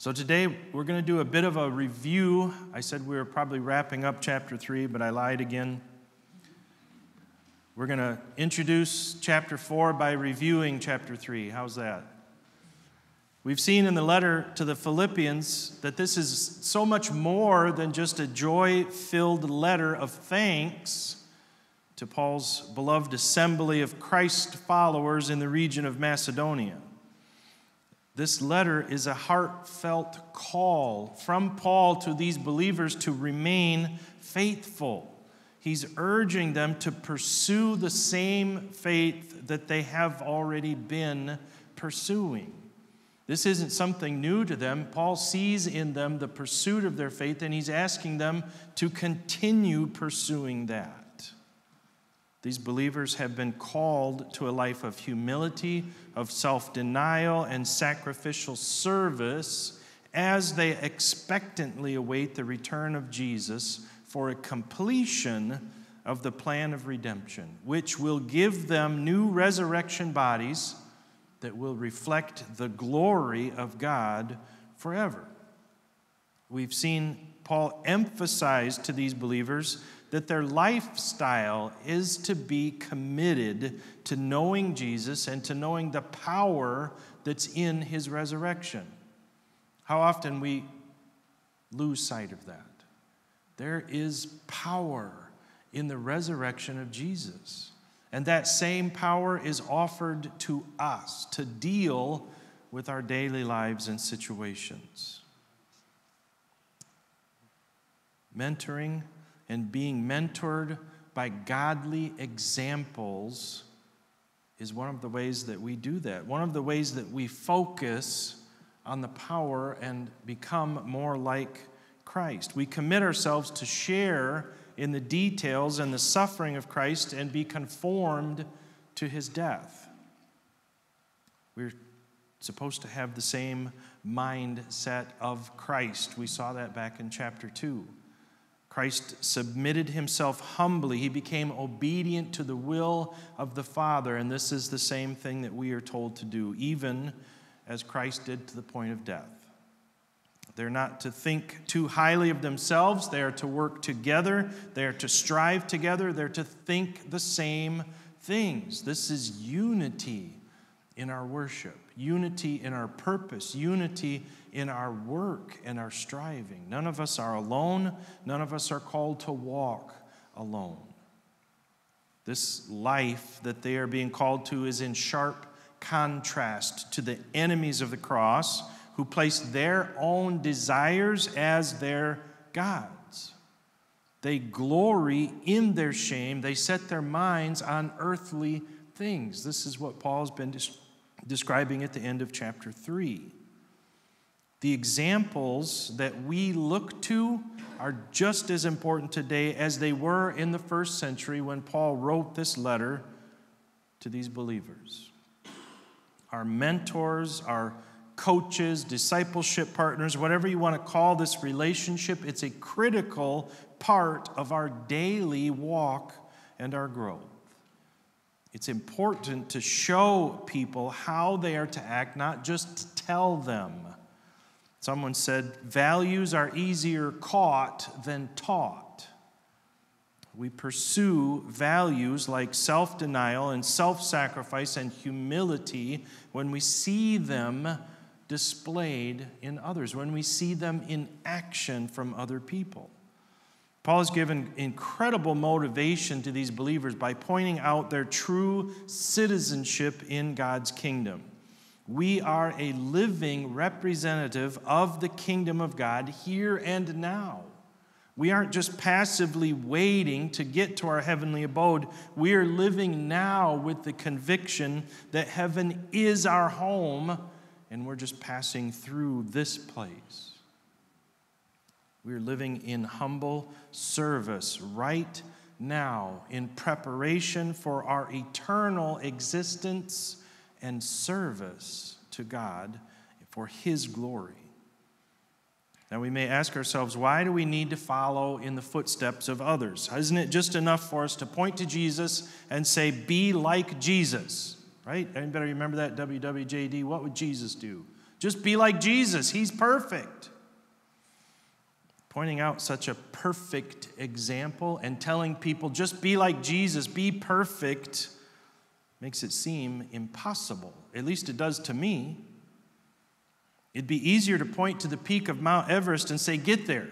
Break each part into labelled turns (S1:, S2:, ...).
S1: So today we're going to do a bit of a review. I said we were probably wrapping up chapter 3, but I lied again. We're going to introduce chapter 4 by reviewing chapter 3. How's that? We've seen in the letter to the Philippians that this is so much more than just a joy filled letter of thanks to Paul's beloved assembly of Christ followers in the region of Macedonia. This letter is a heartfelt call from Paul to these believers to remain faithful. He's urging them to pursue the same faith that they have already been pursuing. This isn't something new to them. Paul sees in them the pursuit of their faith, and he's asking them to continue pursuing that. These believers have been called to a life of humility, of self denial, and sacrificial service as they expectantly await the return of Jesus for a completion of the plan of redemption, which will give them new resurrection bodies that will reflect the glory of God forever. We've seen Paul emphasize to these believers that their lifestyle is to be committed to knowing Jesus and to knowing the power that's in his resurrection. How often we lose sight of that. There is power in the resurrection of Jesus. And that same power is offered to us to deal with our daily lives and situations. Mentoring and being mentored by godly examples is one of the ways that we do that. One of the ways that we focus on the power and become more like Christ. We commit ourselves to share in the details and the suffering of Christ and be conformed to his death. We're supposed to have the same mindset of Christ. We saw that back in chapter 2. Christ submitted himself humbly. He became obedient to the will of the Father, and this is the same thing that we are told to do, even as Christ did to the point of death. They're not to think too highly of themselves. They are to work together. They are to strive together. They're to think the same things. This is unity in our worship, unity in our purpose, unity in our work and our striving. None of us are alone. None of us are called to walk alone. This life that they are being called to is in sharp contrast to the enemies of the cross who place their own desires as their gods. They glory in their shame, they set their minds on earthly things. This is what Paul's been des- describing at the end of chapter 3. The examples that we look to are just as important today as they were in the first century when Paul wrote this letter to these believers. Our mentors, our coaches, discipleship partners, whatever you want to call this relationship, it's a critical part of our daily walk and our growth. It's important to show people how they are to act, not just tell them. Someone said, values are easier caught than taught. We pursue values like self denial and self sacrifice and humility when we see them displayed in others, when we see them in action from other people. Paul has given incredible motivation to these believers by pointing out their true citizenship in God's kingdom. We are a living representative of the kingdom of God here and now. We aren't just passively waiting to get to our heavenly abode. We are living now with the conviction that heaven is our home and we're just passing through this place. We're living in humble service right now in preparation for our eternal existence and service to God for His glory. Now, we may ask ourselves, why do we need to follow in the footsteps of others? Isn't it just enough for us to point to Jesus and say, be like Jesus? right? Anybody remember that WWJD? What would Jesus do? Just be like Jesus, he's perfect. Pointing out such a perfect example and telling people, just be like Jesus, be perfect, makes it seem impossible. At least it does to me. It'd be easier to point to the peak of Mount Everest and say, Get there.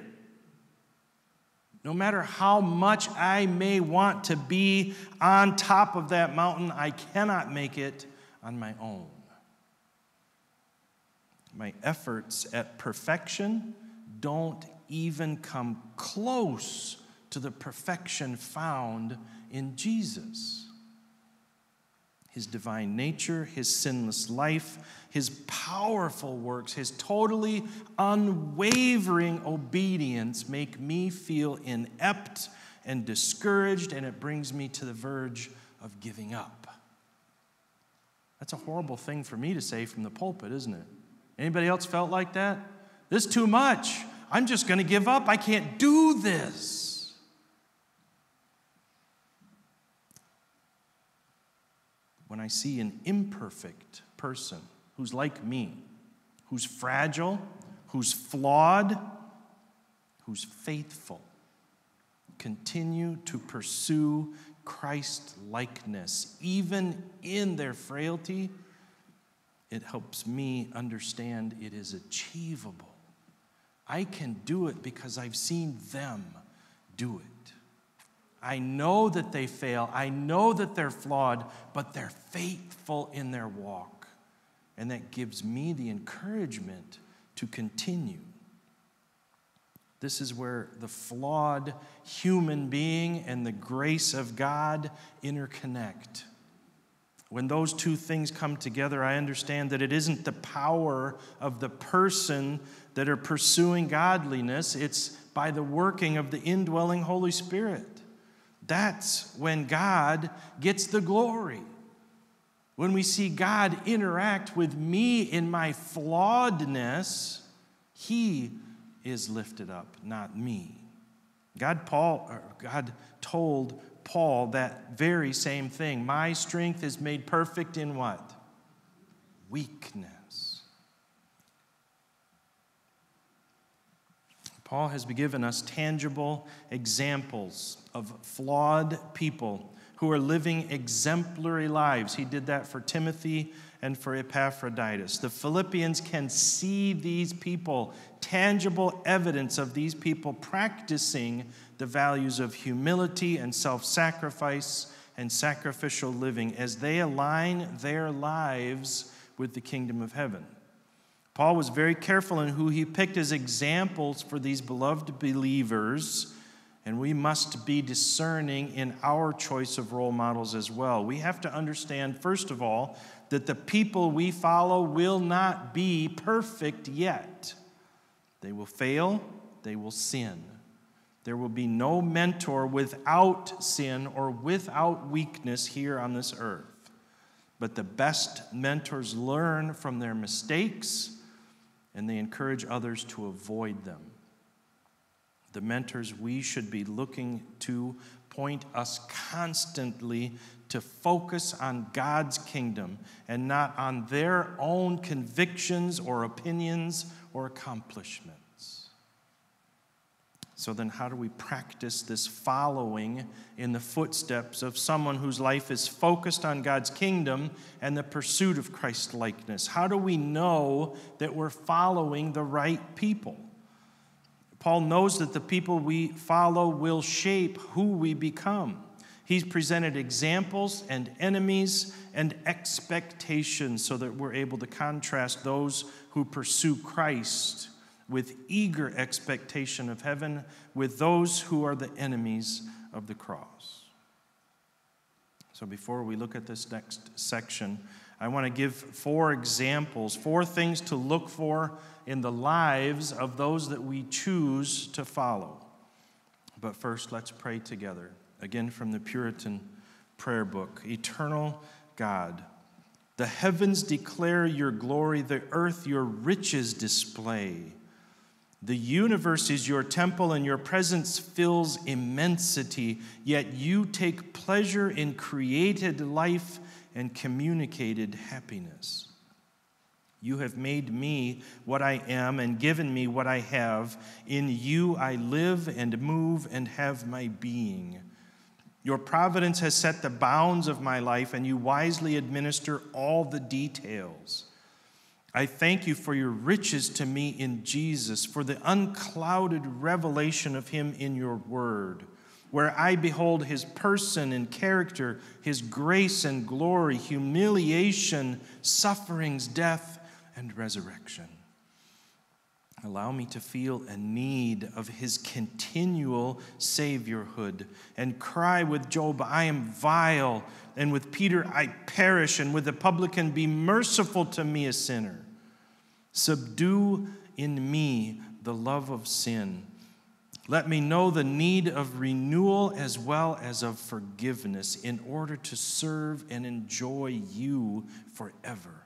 S1: No matter how much I may want to be on top of that mountain, I cannot make it on my own. My efforts at perfection don't even come close to the perfection found in Jesus his divine nature, his sinless life, his powerful works, his totally unwavering obedience make me feel inept and discouraged, and it brings me to the verge of giving up. That's a horrible thing for me to say from the pulpit, isn't it? Anybody else felt like that? This is too much. I'm just going to give up. I can't do this. When I see an imperfect person who's like me, who's fragile, who's flawed, who's faithful, continue to pursue Christ likeness, even in their frailty, it helps me understand it is achievable. I can do it because I've seen them do it. I know that they fail. I know that they're flawed, but they're faithful in their walk. And that gives me the encouragement to continue. This is where the flawed human being and the grace of God interconnect. When those two things come together, I understand that it isn't the power of the person that are pursuing godliness, it's by the working of the indwelling Holy Spirit. That's when God gets the glory. When we see God interact with me in my flawedness, He is lifted up, not me. God, Paul, God told Paul that very same thing. My strength is made perfect in what? Weakness. Paul has given us tangible examples of flawed people who are living exemplary lives. He did that for Timothy and for Epaphroditus. The Philippians can see these people, tangible evidence of these people practicing the values of humility and self sacrifice and sacrificial living as they align their lives with the kingdom of heaven. Paul was very careful in who he picked as examples for these beloved believers, and we must be discerning in our choice of role models as well. We have to understand, first of all, that the people we follow will not be perfect yet. They will fail, they will sin. There will be no mentor without sin or without weakness here on this earth. But the best mentors learn from their mistakes and they encourage others to avoid them. The mentors we should be looking to point us constantly to focus on God's kingdom and not on their own convictions or opinions or accomplishments. So, then, how do we practice this following in the footsteps of someone whose life is focused on God's kingdom and the pursuit of Christ likeness? How do we know that we're following the right people? Paul knows that the people we follow will shape who we become. He's presented examples and enemies and expectations so that we're able to contrast those who pursue Christ with eager expectation of heaven with those who are the enemies of the cross. So, before we look at this next section, I want to give four examples, four things to look for in the lives of those that we choose to follow. But first, let's pray together. Again, from the Puritan prayer book Eternal God, the heavens declare your glory, the earth your riches display. The universe is your temple, and your presence fills immensity, yet you take pleasure in created life and communicated happiness. You have made me what I am and given me what I have. In you I live and move and have my being. Your providence has set the bounds of my life, and you wisely administer all the details. I thank you for your riches to me in Jesus, for the unclouded revelation of him in your word, where I behold his person and character, his grace and glory, humiliation, sufferings, death, and resurrection. Allow me to feel a need of his continual saviorhood and cry with Job, I am vile, and with Peter, I perish, and with the publican, be merciful to me, a sinner. Subdue in me the love of sin. Let me know the need of renewal as well as of forgiveness in order to serve and enjoy you forever.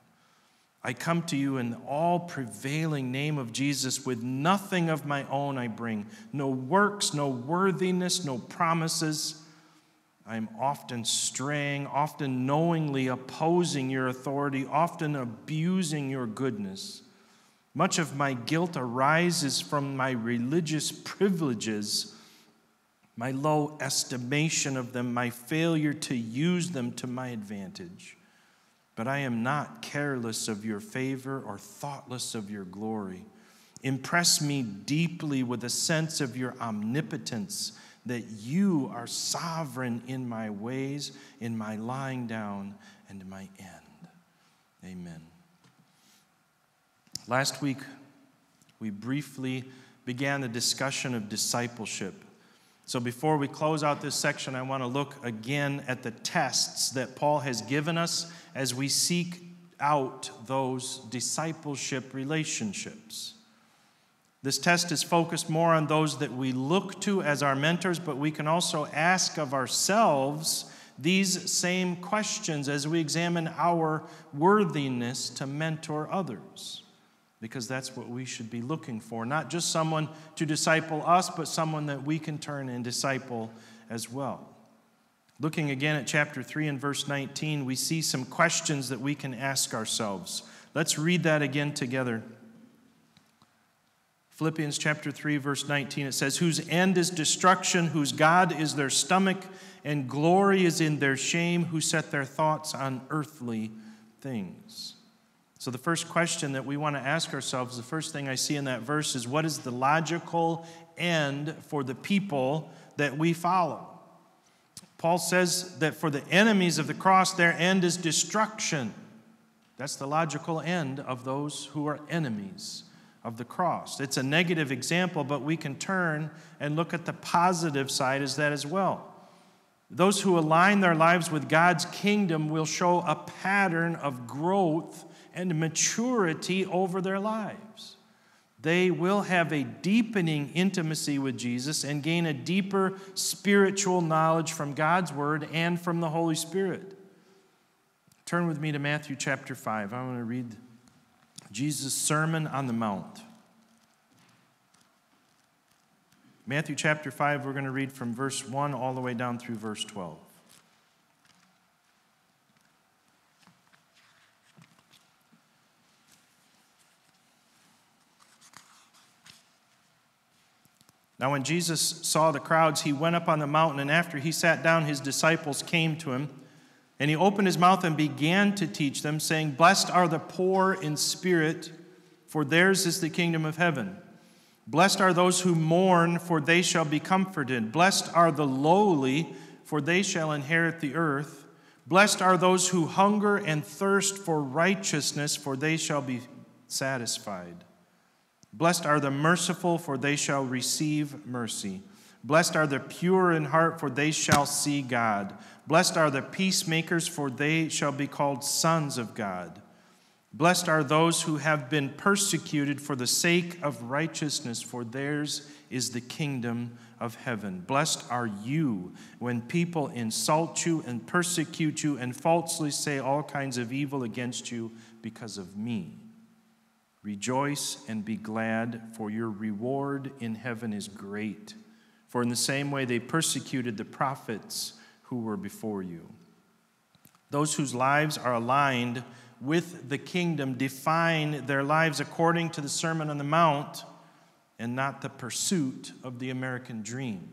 S1: I come to you in the all prevailing name of Jesus with nothing of my own I bring, no works, no worthiness, no promises. I am often straying, often knowingly opposing your authority, often abusing your goodness. Much of my guilt arises from my religious privileges, my low estimation of them, my failure to use them to my advantage but I am not careless of your favor or thoughtless of your glory. Impress me deeply with a sense of your omnipotence, that you are sovereign in my ways, in my lying down, and my end. Amen. Last week, we briefly began the discussion of discipleship. So, before we close out this section, I want to look again at the tests that Paul has given us as we seek out those discipleship relationships. This test is focused more on those that we look to as our mentors, but we can also ask of ourselves these same questions as we examine our worthiness to mentor others. Because that's what we should be looking for. Not just someone to disciple us, but someone that we can turn and disciple as well. Looking again at chapter 3 and verse 19, we see some questions that we can ask ourselves. Let's read that again together. Philippians chapter 3, verse 19, it says, Whose end is destruction, whose God is their stomach, and glory is in their shame, who set their thoughts on earthly things. So, the first question that we want to ask ourselves, the first thing I see in that verse is what is the logical end for the people that we follow? Paul says that for the enemies of the cross, their end is destruction. That's the logical end of those who are enemies of the cross. It's a negative example, but we can turn and look at the positive side as that as well. Those who align their lives with God's kingdom will show a pattern of growth and maturity over their lives they will have a deepening intimacy with Jesus and gain a deeper spiritual knowledge from God's Word and from the Holy Spirit. Turn with me to Matthew chapter 5. I want to read Jesus' Sermon on the Mount. Matthew chapter 5, we're going to read from verse 1 all the way down through verse 12. Now, when Jesus saw the crowds, he went up on the mountain, and after he sat down, his disciples came to him. And he opened his mouth and began to teach them, saying, Blessed are the poor in spirit, for theirs is the kingdom of heaven. Blessed are those who mourn, for they shall be comforted. Blessed are the lowly, for they shall inherit the earth. Blessed are those who hunger and thirst for righteousness, for they shall be satisfied. Blessed are the merciful, for they shall receive mercy. Blessed are the pure in heart, for they shall see God. Blessed are the peacemakers, for they shall be called sons of God. Blessed are those who have been persecuted for the sake of righteousness, for theirs is the kingdom of heaven. Blessed are you when people insult you and persecute you and falsely say all kinds of evil against you because of me. Rejoice and be glad, for your reward in heaven is great. For in the same way they persecuted the prophets who were before you. Those whose lives are aligned with the kingdom define their lives according to the Sermon on the Mount and not the pursuit of the American dream.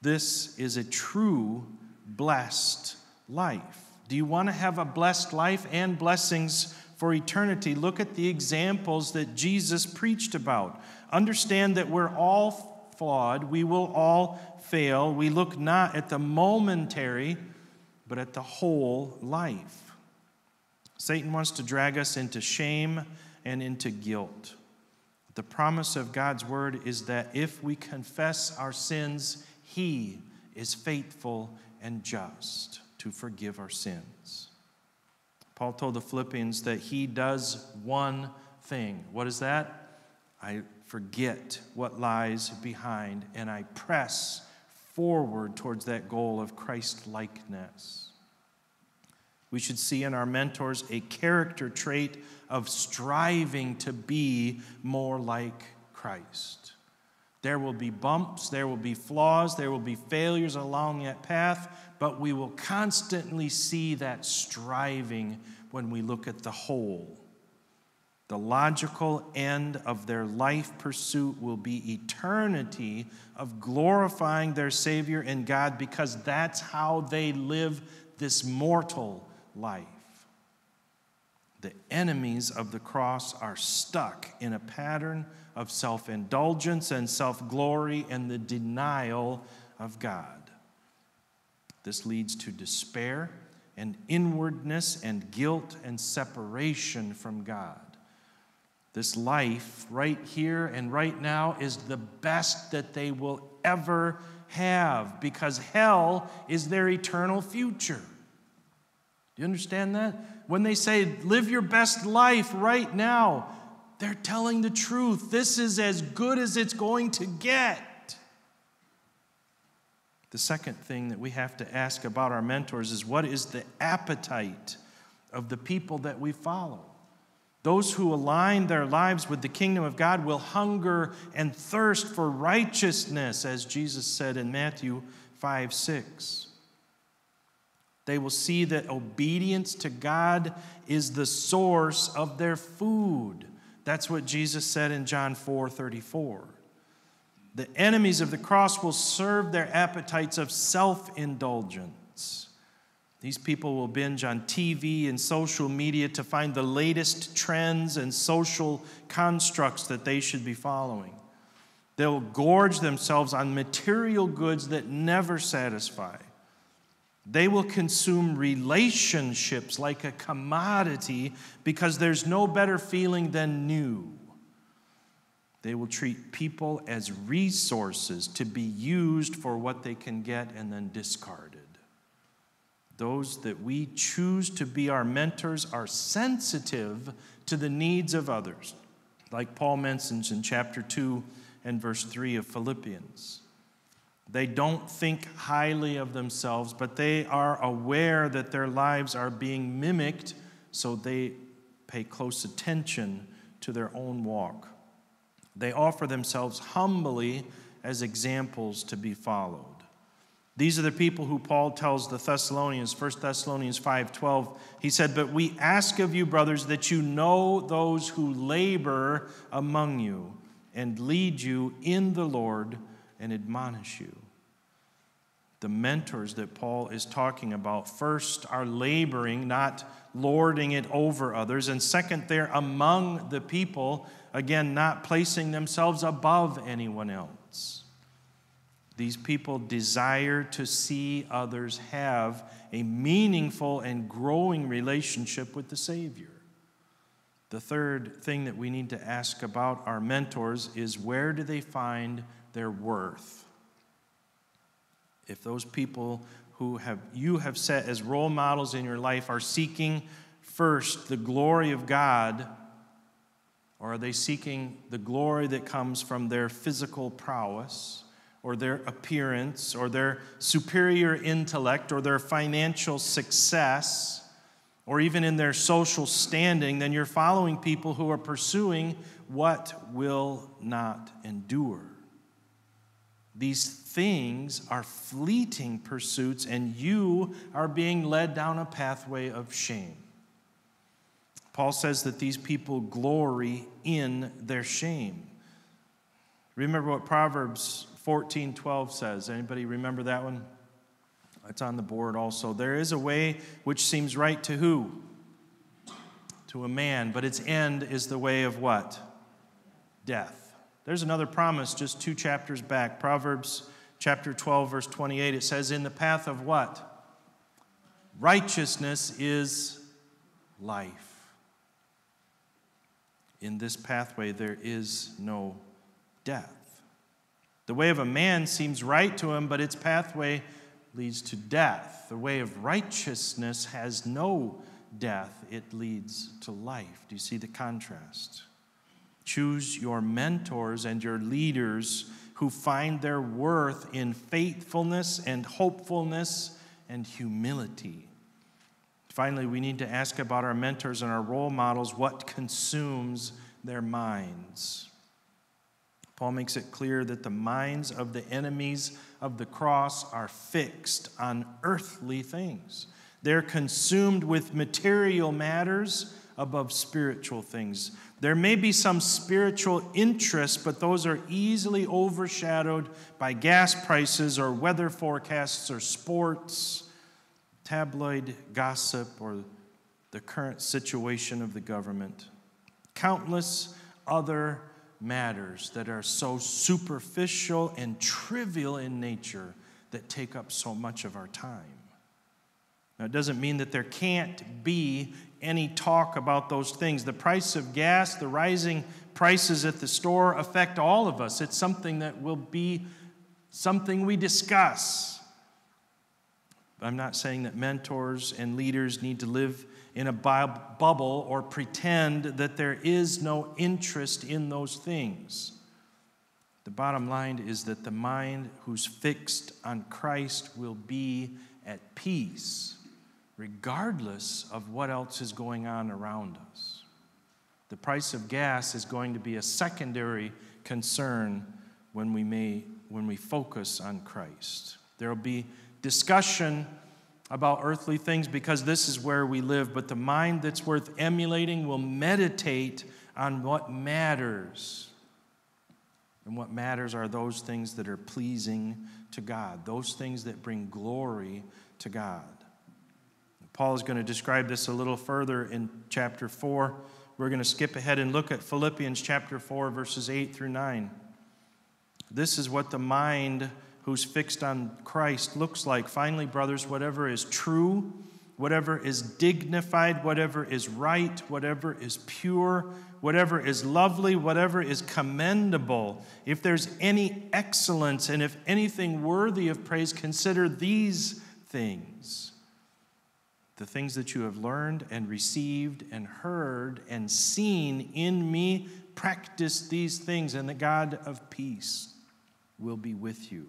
S1: This is a true blessed life. Do you want to have a blessed life and blessings for eternity? Look at the examples that Jesus preached about. Understand that we're all flawed, we will all fail. We look not at the momentary, but at the whole life. Satan wants to drag us into shame and into guilt. The promise of God's word is that if we confess our sins, he is faithful and just to forgive our sins. Paul told the Philippians that he does one thing. What is that? I forget what lies behind and I press forward towards that goal of Christ likeness. We should see in our mentors a character trait of striving to be more like Christ. There will be bumps, there will be flaws, there will be failures along that path, but we will constantly see that striving when we look at the whole. The logical end of their life pursuit will be eternity of glorifying their Savior and God because that's how they live this mortal life. The enemies of the cross are stuck in a pattern of self indulgence and self glory and the denial of God. This leads to despair and inwardness and guilt and separation from God. This life, right here and right now, is the best that they will ever have because hell is their eternal future. Do you understand that? When they say, live your best life right now, they're telling the truth. This is as good as it's going to get. The second thing that we have to ask about our mentors is what is the appetite of the people that we follow? Those who align their lives with the kingdom of God will hunger and thirst for righteousness, as Jesus said in Matthew 5 6. They will see that obedience to God is the source of their food. That's what Jesus said in John 4 34. The enemies of the cross will serve their appetites of self indulgence. These people will binge on TV and social media to find the latest trends and social constructs that they should be following. They'll gorge themselves on material goods that never satisfy. They will consume relationships like a commodity because there's no better feeling than new. They will treat people as resources to be used for what they can get and then discarded. Those that we choose to be our mentors are sensitive to the needs of others, like Paul mentions in chapter 2 and verse 3 of Philippians. They don't think highly of themselves, but they are aware that their lives are being mimicked, so they pay close attention to their own walk. They offer themselves humbly as examples to be followed. These are the people who Paul tells the Thessalonians, 1 Thessalonians 5:12. He said, "But we ask of you, brothers, that you know those who labor among you and lead you in the Lord and admonish you." The mentors that Paul is talking about, first, are laboring, not lording it over others, and second, they're among the people Again, not placing themselves above anyone else. These people desire to see others have a meaningful and growing relationship with the Savior. The third thing that we need to ask about our mentors is where do they find their worth? If those people who have you have set as role models in your life are seeking first the glory of God or are they seeking the glory that comes from their physical prowess, or their appearance, or their superior intellect, or their financial success, or even in their social standing? Then you're following people who are pursuing what will not endure. These things are fleeting pursuits, and you are being led down a pathway of shame. Paul says that these people glory in their shame. Remember what Proverbs 14 12 says. Anybody remember that one? It's on the board also. There is a way which seems right to who? To a man, but its end is the way of what? Death. There's another promise just two chapters back. Proverbs chapter 12, verse 28. It says, In the path of what? Righteousness is life. In this pathway, there is no death. The way of a man seems right to him, but its pathway leads to death. The way of righteousness has no death, it leads to life. Do you see the contrast? Choose your mentors and your leaders who find their worth in faithfulness and hopefulness and humility. Finally, we need to ask about our mentors and our role models what consumes their minds. Paul makes it clear that the minds of the enemies of the cross are fixed on earthly things. They're consumed with material matters above spiritual things. There may be some spiritual interests, but those are easily overshadowed by gas prices or weather forecasts or sports, tabloid gossip, or the current situation of the government. Countless other matters that are so superficial and trivial in nature that take up so much of our time. Now, it doesn't mean that there can't be any talk about those things. The price of gas, the rising prices at the store affect all of us. It's something that will be something we discuss. I'm not saying that mentors and leaders need to live in a bubble or pretend that there is no interest in those things. The bottom line is that the mind who's fixed on Christ will be at peace, regardless of what else is going on around us. The price of gas is going to be a secondary concern when we, may, when we focus on Christ. There will be discussion about earthly things because this is where we live, but the mind that's worth emulating will meditate on what matters. And what matters are those things that are pleasing to God, those things that bring glory to God. Paul is going to describe this a little further in chapter 4. We're going to skip ahead and look at Philippians chapter 4, verses 8 through 9. This is what the mind who's fixed on Christ looks like. Finally, brothers, whatever is true, whatever is dignified, whatever is right, whatever is pure, whatever is lovely, whatever is commendable, if there's any excellence and if anything worthy of praise, consider these things. The things that you have learned and received and heard and seen in me, practice these things, and the God of peace will be with you.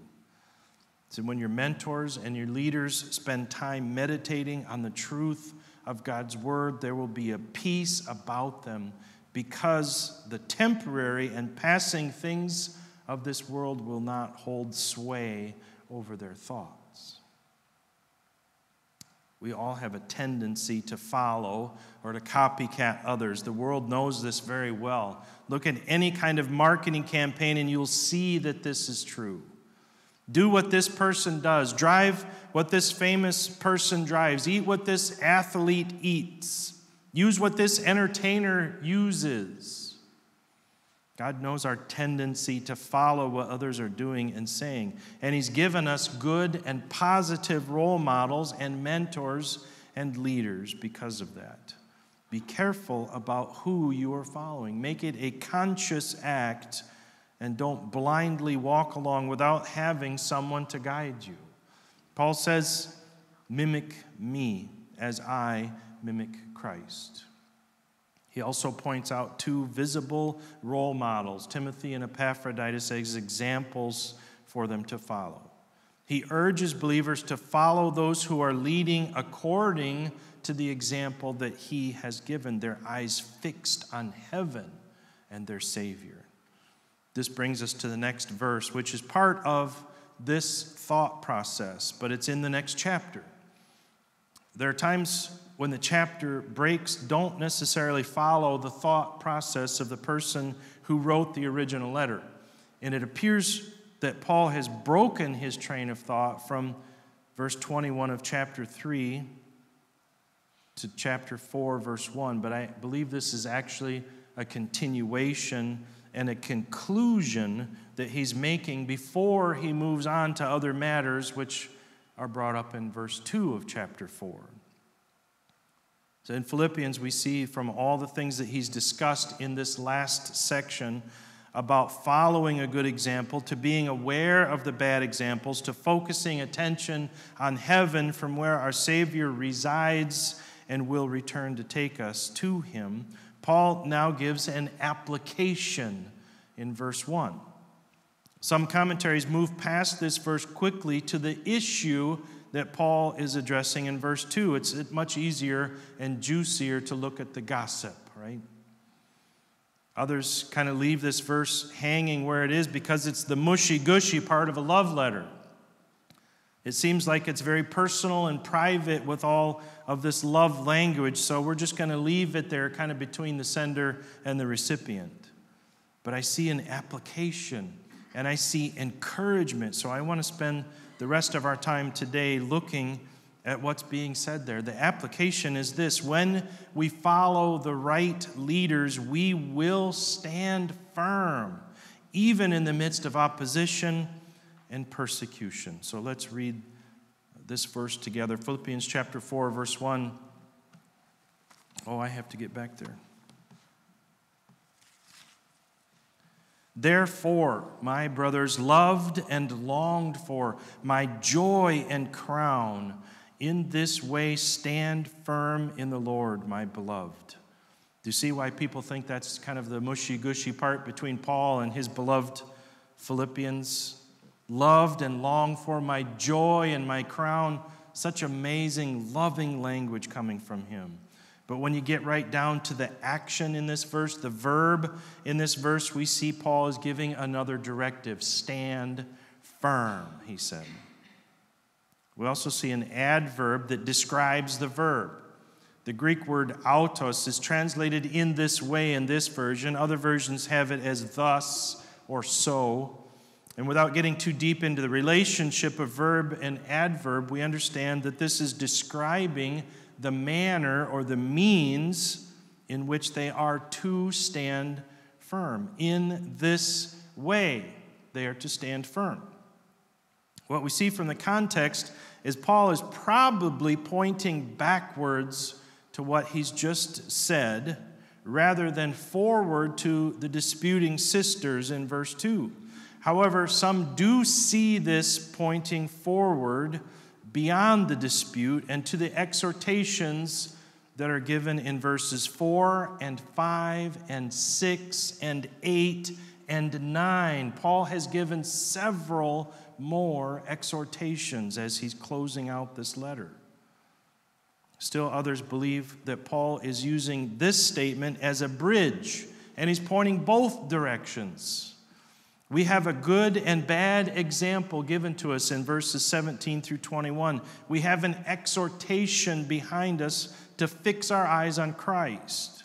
S1: So when your mentors and your leaders spend time meditating on the truth of God's word, there will be a peace about them because the temporary and passing things of this world will not hold sway over their thoughts. We all have a tendency to follow or to copycat others. The world knows this very well. Look at any kind of marketing campaign and you'll see that this is true. Do what this person does. Drive what this famous person drives. Eat what this athlete eats. Use what this entertainer uses. God knows our tendency to follow what others are doing and saying. And He's given us good and positive role models and mentors and leaders because of that. Be careful about who you are following. Make it a conscious act and don't blindly walk along without having someone to guide you. Paul says, Mimic me as I mimic Christ. He also points out two visible role models, Timothy and Epaphroditus, as examples for them to follow. He urges believers to follow those who are leading according to the example that he has given, their eyes fixed on heaven and their Savior. This brings us to the next verse, which is part of this thought process, but it's in the next chapter. There are times when the chapter breaks don't necessarily follow the thought process of the person who wrote the original letter. And it appears that Paul has broken his train of thought from verse 21 of chapter 3 to chapter 4, verse 1. But I believe this is actually a continuation and a conclusion that he's making before he moves on to other matters which are brought up in verse 2 of chapter 4. So in Philippians, we see from all the things that he's discussed in this last section about following a good example, to being aware of the bad examples, to focusing attention on heaven from where our Savior resides and will return to take us to him. Paul now gives an application in verse 1. Some commentaries move past this verse quickly to the issue that Paul is addressing in verse 2. It's much easier and juicier to look at the gossip, right? Others kind of leave this verse hanging where it is because it's the mushy gushy part of a love letter. It seems like it's very personal and private with all of this love language, so we're just going to leave it there kind of between the sender and the recipient. But I see an application and I see encouragement. So I want to spend the rest of our time today looking at what's being said there. The application is this when we follow the right leaders, we will stand firm, even in the midst of opposition and persecution. So let's read this verse together Philippians chapter 4, verse 1. Oh, I have to get back there. Therefore, my brothers, loved and longed for, my joy and crown, in this way stand firm in the Lord, my beloved. Do you see why people think that's kind of the mushy gushy part between Paul and his beloved Philippians? Loved and longed for, my joy and my crown. Such amazing, loving language coming from him. But when you get right down to the action in this verse, the verb in this verse, we see Paul is giving another directive stand firm, he said. We also see an adverb that describes the verb. The Greek word autos is translated in this way in this version. Other versions have it as thus or so. And without getting too deep into the relationship of verb and adverb, we understand that this is describing the manner or the means in which they are to stand firm. In this way, they are to stand firm. What we see from the context is Paul is probably pointing backwards to what he's just said rather than forward to the disputing sisters in verse 2. However, some do see this pointing forward beyond the dispute and to the exhortations that are given in verses 4 and 5 and 6 and 8 and 9. Paul has given several more exhortations as he's closing out this letter. Still, others believe that Paul is using this statement as a bridge, and he's pointing both directions. We have a good and bad example given to us in verses 17 through 21. We have an exhortation behind us to fix our eyes on Christ.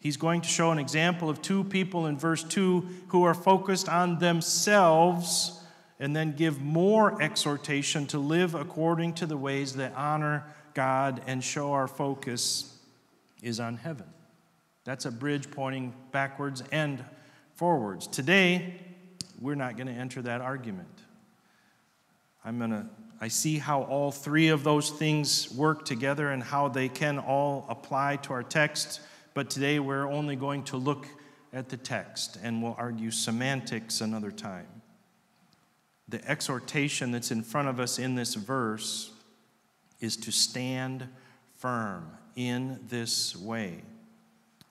S1: He's going to show an example of two people in verse 2 who are focused on themselves and then give more exhortation to live according to the ways that honor God and show our focus is on heaven. That's a bridge pointing backwards and forwards. Today, we're not going to enter that argument. I'm going to I see how all three of those things work together and how they can all apply to our text, but today we're only going to look at the text and we'll argue semantics another time. The exhortation that's in front of us in this verse is to stand firm in this way.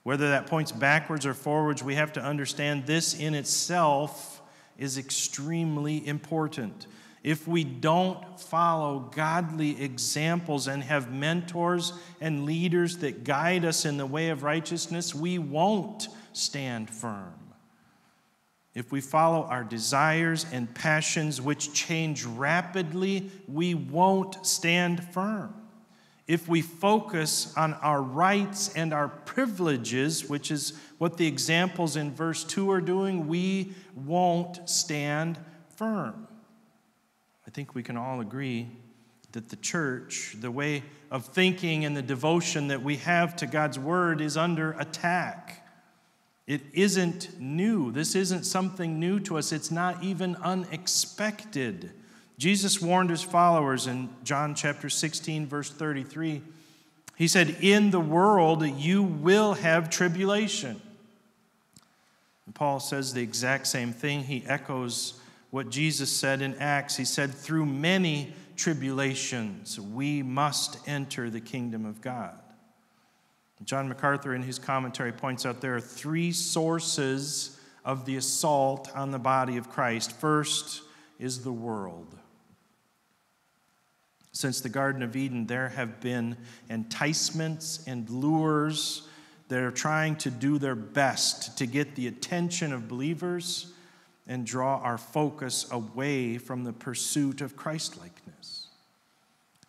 S1: Whether that points backwards or forwards, we have to understand this in itself is extremely important. If we don't follow godly examples and have mentors and leaders that guide us in the way of righteousness, we won't stand firm. If we follow our desires and passions, which change rapidly, we won't stand firm. If we focus on our rights and our privileges, which is what the examples in verse 2 are doing, we won't stand firm. I think we can all agree that the church, the way of thinking and the devotion that we have to God's word, is under attack. It isn't new. This isn't something new to us. It's not even unexpected. Jesus warned his followers in John chapter 16, verse 33. He said, In the world you will have tribulation. And Paul says the exact same thing. He echoes what Jesus said in Acts. He said, Through many tribulations we must enter the kingdom of God. John MacArthur, in his commentary, points out there are three sources of the assault on the body of Christ. First is the world. Since the Garden of Eden, there have been enticements and lures that are trying to do their best to get the attention of believers and draw our focus away from the pursuit of Christlikeness.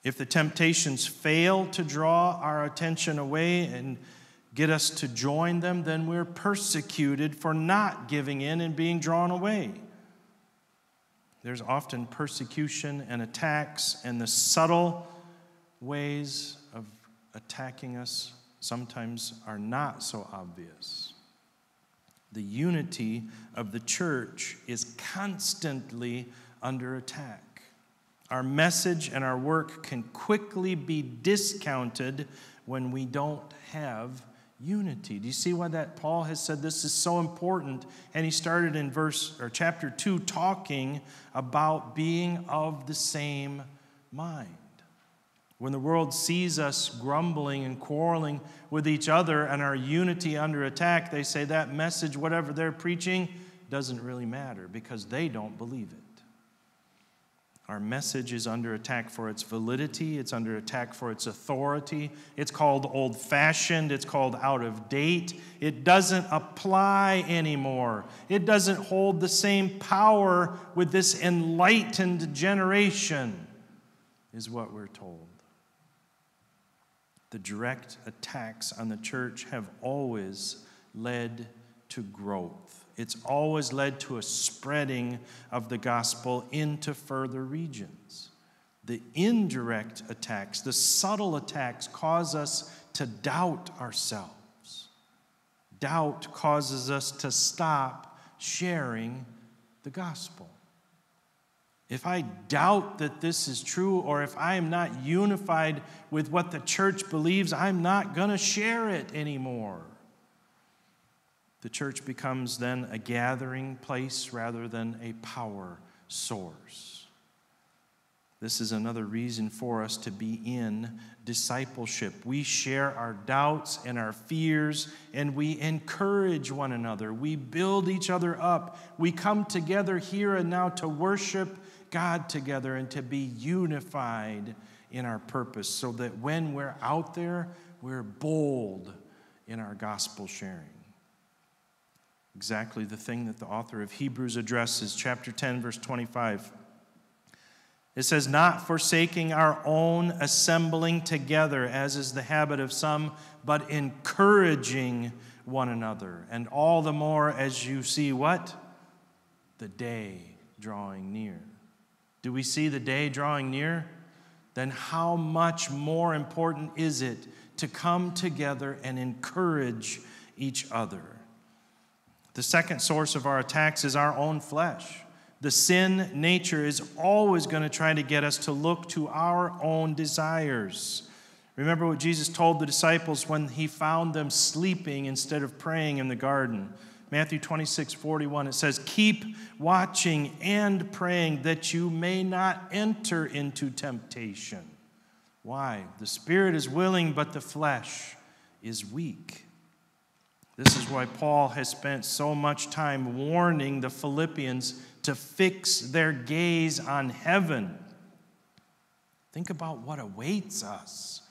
S1: If the temptations fail to draw our attention away and get us to join them, then we're persecuted for not giving in and being drawn away. There's often persecution and attacks, and the subtle ways of attacking us sometimes are not so obvious. The unity of the church is constantly under attack. Our message and our work can quickly be discounted when we don't have unity. Do you see why that Paul has said this is so important? And he started in verse or chapter 2 talking about being of the same mind. When the world sees us grumbling and quarreling with each other and our unity under attack, they say that message, whatever they're preaching, doesn't really matter because they don't believe it. Our message is under attack for its validity, it's under attack for its authority. It's called old fashioned, it's called out of date. It doesn't apply anymore. It doesn't hold the same power with this enlightened generation, is what we're told. The direct attacks on the church have always led to growth it's always led to a spreading of the gospel into further regions. The indirect attacks, the subtle attacks, cause us to doubt ourselves. Doubt causes us to stop sharing the gospel. If I doubt that this is true, or if I am not unified with what the church believes, I'm not going to share it anymore. The church becomes then a gathering place rather than a power source. This is another reason for us to be in discipleship. We share our doubts and our fears, and we encourage one another. We build each other up. We come together here and now to worship God together and to be unified in our purpose so that when we're out there, we're bold in our gospel sharing exactly the thing that the author of Hebrews addresses, chapter 10, verse 25. It says, Not forsaking our own assembling together, as is the habit of some, but encouraging one another. And all the more as you see what? The day drawing near. Do we see the day drawing near? Then how much more important is it to come together and encourage each other? The second source of our attacks is our own flesh. The sin nature is always going to try to get us to look to our own desires. Remember what Jesus told the disciples when he found them sleeping instead of praying in the garden. Matthew 26, 41, it says, Keep watching and praying that you may not enter into temptation. Why? The spirit is willing, but the flesh is weak. This is why Paul has spent so much time warning the Philippians to fix their gaze on heaven. Think about what awaits us.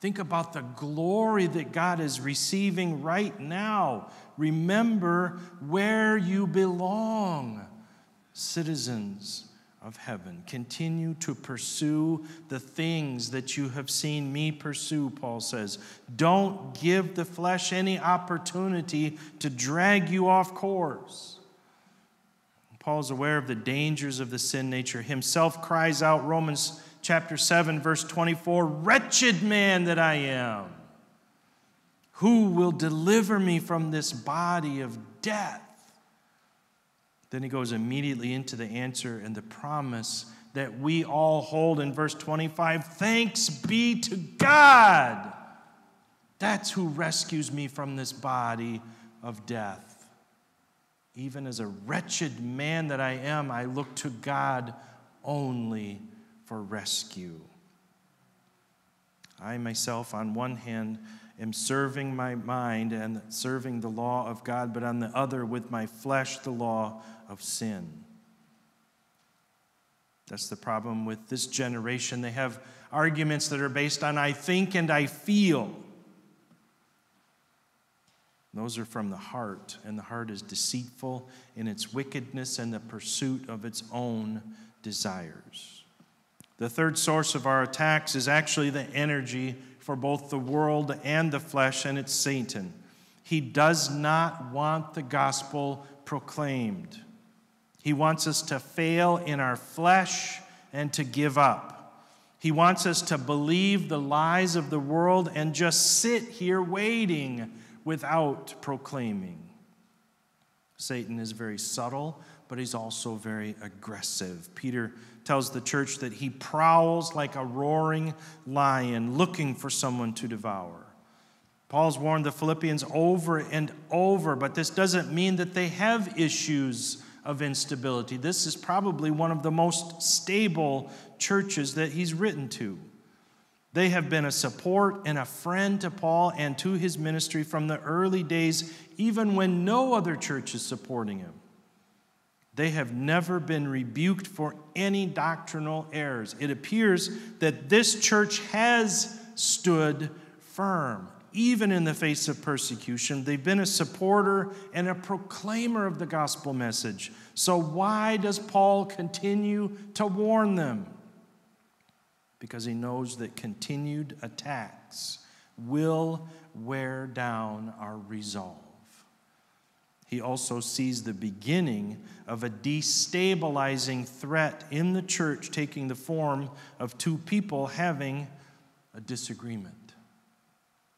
S1: Think about the glory that God is receiving right now. Remember where you belong, citizens of heaven. Continue to pursue the things that you have seen me pursue, Paul says. Don't give the flesh any opportunity to drag you off course. Paul is aware of the dangers of the sin nature. Himself cries out, Romans chapter 7, verse 24 Wretched man that I am! Who will deliver me from this body of death? Then he goes immediately into the answer and the promise that we all hold in verse 25 Thanks be to God. That's who rescues me from this body of death. Even as a wretched man that I am, I look to God only for rescue. I myself, on one hand, am serving my mind and serving the law of God, but on the other, with my flesh, the law of sin. That's the problem with this generation. They have arguments that are based on I think and I feel. Those are from the heart, and the heart is deceitful in its wickedness and the pursuit of its own desires. The third source of our attacks is actually the energy for both the world and the flesh, and it's Satan. He does not want the gospel proclaimed. He wants us to fail in our flesh and to give up. He wants us to believe the lies of the world and just sit here waiting without proclaiming. Satan is very subtle, but he's also very aggressive. Peter tells the church that he prowls like a roaring lion looking for someone to devour. Paul's warned the Philippians over and over, but this doesn't mean that they have issues of instability. This is probably one of the most stable churches that he's written to. They have been a support and a friend to Paul and to his ministry from the early days, even when no other church is supporting him. They have never been rebuked for any doctrinal errors. It appears that this church has stood firm even in the face of persecution. They've been a supporter and a proclaimer of the gospel message. So, why does Paul continue to warn them? Because he knows that continued attacks will wear down our resolve. He also sees the beginning of a destabilizing threat in the church taking the form of two people having a disagreement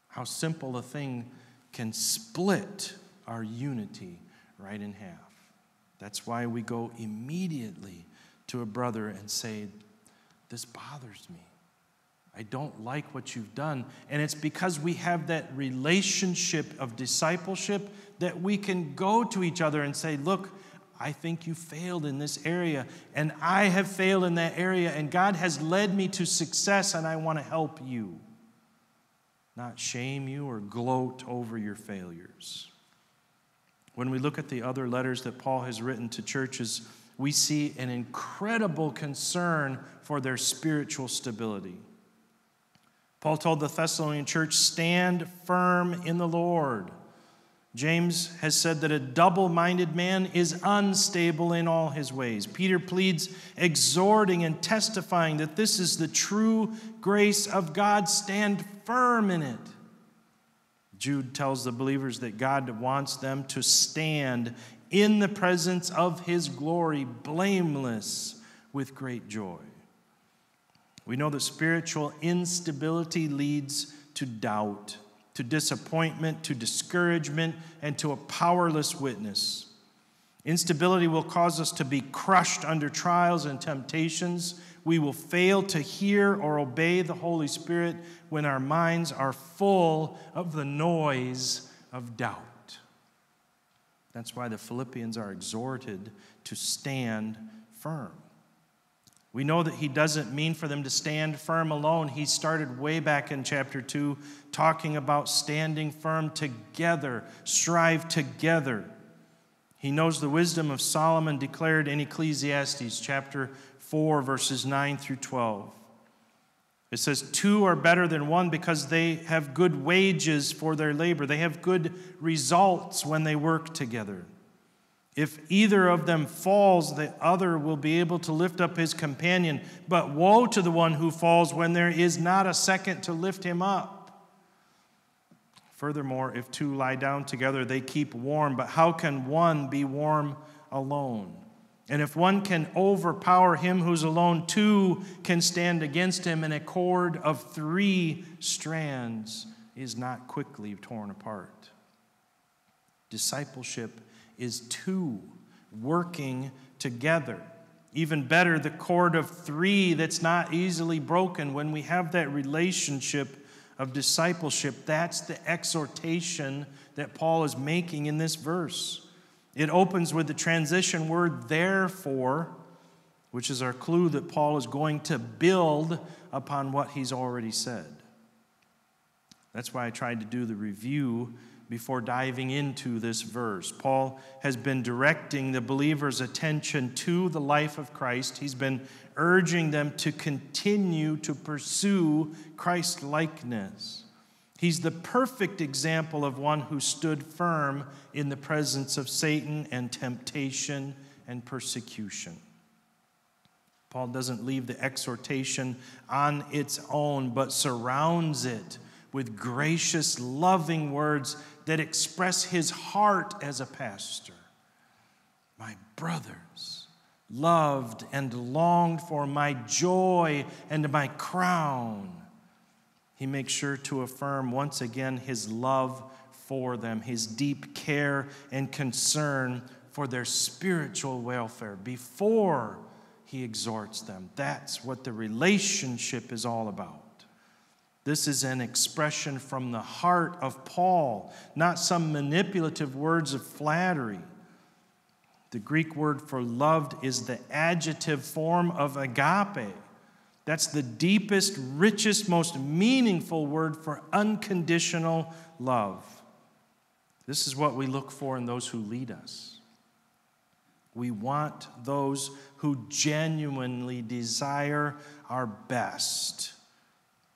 S1: how simple a thing can split our unity right in half. That's why we go immediately to a brother and say, This bothers me. I don't like what you've done. And it's because we have that relationship of discipleship that we can go to each other and say, Look, I think you failed in this area, and I have failed in that area, and God has led me to success, and I want to help you not shame you or gloat over your failures. When we look at the other letters that Paul has written to churches, we see an incredible concern for their spiritual stability. Paul told the Thessalonian church, Stand firm in the Lord. James has said that a double minded man is unstable in all his ways. Peter pleads, exhorting and testifying that this is the true grace of God. Stand firm in it. Jude tells the believers that God wants them to stand in the presence of his glory, blameless with great joy. We know that spiritual instability leads to doubt to disappointment, to discouragement, and to a powerless witness. Instability will cause us to be crushed under trials and temptations. We will fail to hear or obey the Holy Spirit when our minds are full of the noise of doubt. That's why the Philippians are exhorted to stand firm. We know that he doesn't mean for them to stand firm alone. He started way back in chapter 2 talking about standing firm together, strive together. He knows the wisdom of Solomon declared in Ecclesiastes chapter 4, verses 9 through 12. It says, Two are better than one because they have good wages for their labor, they have good results when they work together. If either of them falls, the other will be able to lift up his companion. But woe to the one who falls when there is not a second to lift him up. Furthermore, if two lie down together, they keep warm. But how can one be warm alone? And if one can overpower him who's alone, two can stand against him, and a cord of three strands is not quickly torn apart. Discipleship is two working together. Even better, the cord of three that's not easily broken. When we have that relationship of discipleship, that's the exhortation that Paul is making in this verse. It opens with the transition word therefore, which is our clue that Paul is going to build upon what he's already said. That's why I tried to do the review before diving into this verse. Paul has been directing the believer's attention to the life of Christ. He's been urging them to continue to pursue Christ likeness. He's the perfect example of one who stood firm in the presence of Satan and temptation and persecution. Paul doesn't leave the exhortation on its own, but surrounds it with gracious, loving words that express his heart as a pastor. My brothers, loved and longed for my joy and my crown. He makes sure to affirm once again his love for them, his deep care and concern for their spiritual welfare before he exhorts them. That's what the relationship is all about. This is an expression from the heart of Paul, not some manipulative words of flattery. The Greek word for loved is the adjective form of agape. That's the deepest, richest, most meaningful word for unconditional love. This is what we look for in those who lead us. We want those who genuinely desire our best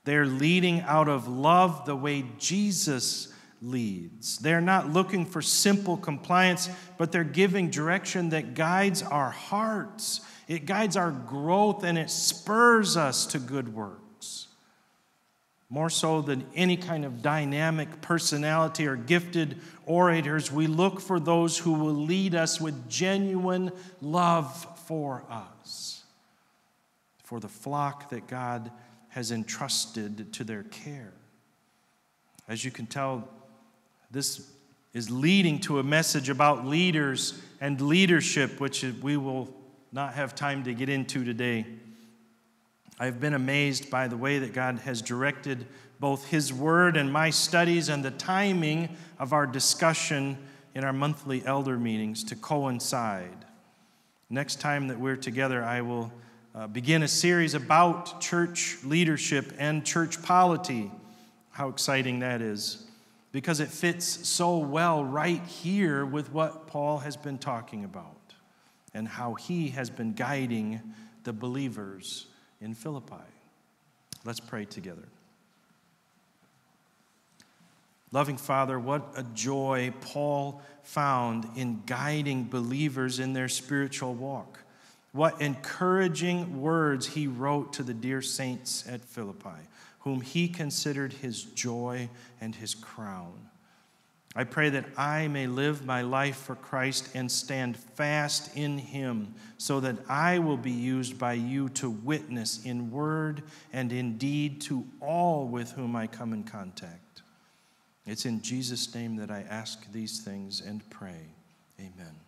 S1: they're leading out of love the way Jesus leads. They're not looking for simple compliance, but they're giving direction that guides our hearts. It guides our growth and it spurs us to good works. More so than any kind of dynamic personality or gifted orators, we look for those who will lead us with genuine love for us, for the flock that God has entrusted to their care. As you can tell, this is leading to a message about leaders and leadership, which we will not have time to get into today. I've been amazed by the way that God has directed both His Word and my studies and the timing of our discussion in our monthly elder meetings to coincide. Next time that we're together, I will uh, begin a series about church leadership and church polity. How exciting that is, because it fits so well right here with what Paul has been talking about and how he has been guiding the believers in Philippi. Let's pray together. Loving Father, what a joy Paul found in guiding believers in their spiritual walk. What encouraging words he wrote to the dear saints at Philippi, whom he considered his joy and his crown. I pray that I may live my life for Christ and stand fast in him, so that I will be used by you to witness in word and in deed to all with whom I come in contact. It's in Jesus' name that I ask these things and pray. Amen.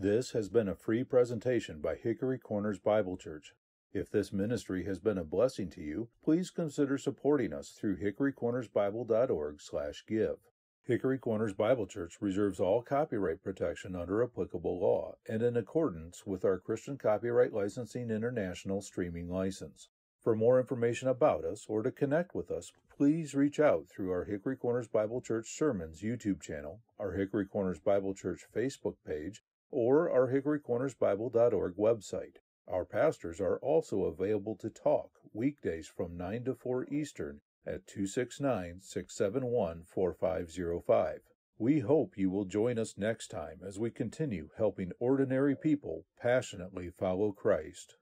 S2: This has been a free presentation by Hickory Corners Bible Church. If this ministry has been a blessing to you, please consider supporting us through hickorycornersbible.org/give. Hickory Corners Bible Church reserves all copyright protection under applicable law and in accordance with our Christian Copyright Licensing International streaming license. For more information about us or to connect with us, please reach out through our Hickory Corners Bible Church Sermons YouTube channel, our Hickory Corners Bible Church Facebook page, or our hickorycornersbible.org website. Our pastors are also available to talk weekdays from 9 to 4 Eastern at 269 671 4505. We hope you will join us next time as we continue helping ordinary people passionately follow Christ.